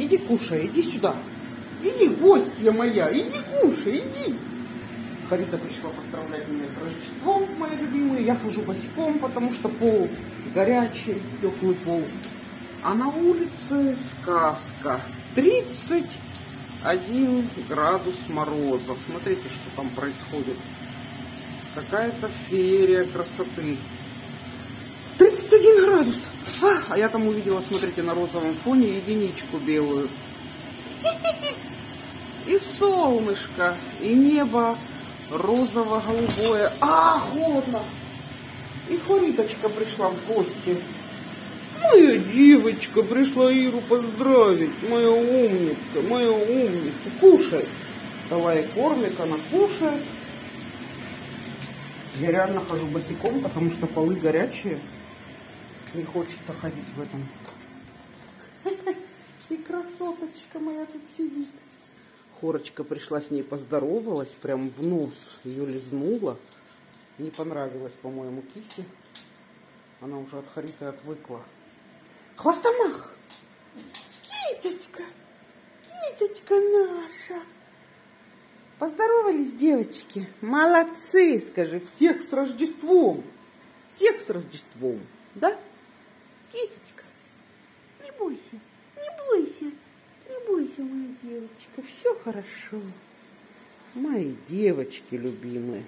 Иди кушай, иди сюда. Иди, гостья моя, иди кушай, иди. Харита пришла поздравлять меня с Рождеством, мои любимые. Я хожу босиком, потому что пол горячий, теплый пол. А на улице сказка. 31 градус мороза. Смотрите, что там происходит. Какая-то феерия красоты. 31 градус. А, я там увидела, смотрите, на розовом фоне единичку белую. И солнышко, и небо розово-голубое. А, холодно. И Хориточка пришла в гости. Моя девочка пришла Иру поздравить. Моя умница, моя умница. Кушай. Давай кормик, она кушает. Я реально хожу босиком, потому что полы горячие. Не хочется ходить в этом. И красоточка моя тут сидит. Хорочка пришла с ней поздоровалась, прям в нос ее лизнула. Не понравилось, по-моему, кисе. Она уже от Хариты отвыкла. Хвостомах! Китечка! Китечка наша! Поздоровались, девочки? Молодцы, скажи, всех с Рождеством! Всех с Рождеством, да? Китечка, не бойся, не бойся, не бойся, моя девочка, все хорошо. Мои девочки любимые.